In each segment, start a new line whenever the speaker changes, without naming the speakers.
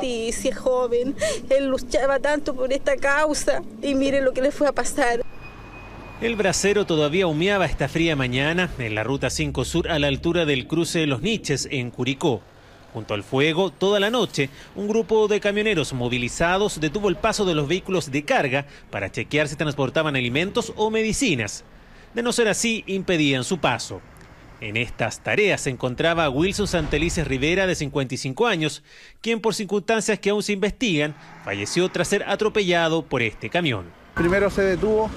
Si joven, él luchaba tanto por esta causa y mire lo que le fue a pasar.
El brasero todavía humeaba esta fría mañana en la ruta 5 Sur a la altura del cruce de los Niches en Curicó. Junto al fuego, toda la noche, un grupo de camioneros movilizados detuvo el paso de los vehículos de carga para chequear si transportaban alimentos o medicinas. De no ser así, impedían su paso. En estas tareas se encontraba Wilson Santelices Rivera, de 55 años, quien por circunstancias que aún se investigan, falleció tras ser atropellado por este camión.
Primero se detuvo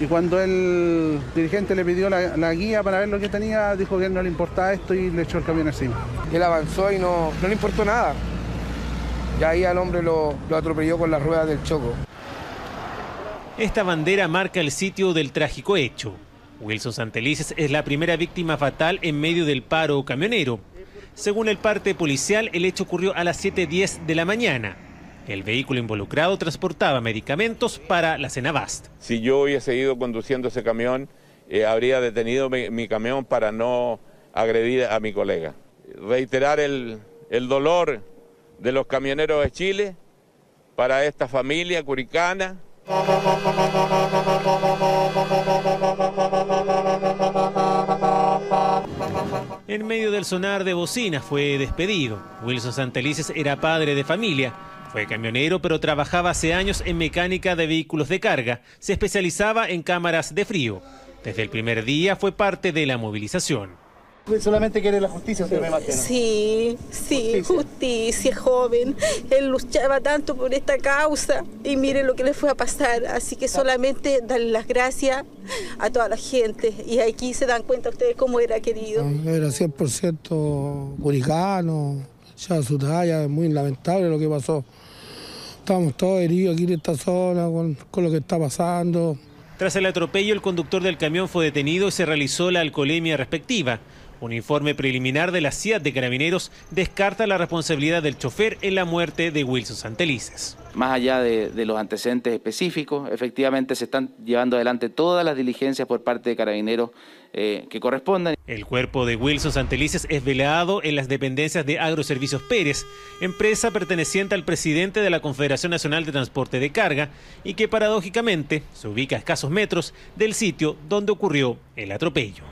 y cuando el dirigente le pidió la, guía para ver lo que tenía, dijo que no le importaba esto y le echó el camión encima.
Él avanzó y no, no le importó nada. Y ahí al hombre lo, lo atropelló con las ruedas del choco.
Esta bandera marca el sitio del trágico hecho. Wilson Santelices es la primera víctima fatal en medio del paro camionero. Según el parte policial, el hecho ocurrió a las 7.10 de la mañana. El vehículo involucrado transportaba medicamentos para la Cenabast.
Si yo hubiese ido conduciendo ese camión, eh, habría detenido mi, camión para no agredir a mi colega. Reiterar el, el dolor de los camioneros de Chile para esta familia curicana,
en medio del sonar de bocina fue despedido. Wilson Santelices era padre de familia. Fue camionero, pero trabajaba hace años en mecánica de vehículos de carga. Se especializaba en cámaras de frío. Desde el primer día fue parte de la movilización.
Solamente quiere la justicia, usted me imagino.
Sí, sí, justicia. joven. Él luchaba tanto por esta causa y mire lo que le fue a pasar. Así que solamente darle las gracias a toda la gente. Y aquí se dan cuenta ustedes cómo era querido.
Era 100% curicano, ya su talla, es muy lamentable lo que pasó. Estamos todos heridos aquí en esta zona con, con lo que está pasando.
Tras el atropello, el conductor del camión fue detenido y se realizó la alcoholemia respectiva. Un informe preliminar de la CIA de Carabineros descarta la responsabilidad del chofer en la muerte de Wilson Santelices.
Más allá de, los antecedentes específicos, efectivamente se están llevando adelante todas las diligencias por parte de Carabineros eh, que correspondan.
El cuerpo de Wilson Santelices es velado en las dependencias de Agroservicios Pérez, empresa perteneciente al presidente de la Confederación Nacional de Transporte de Carga y que paradójicamente se ubica a escasos metros del sitio donde ocurrió el atropello.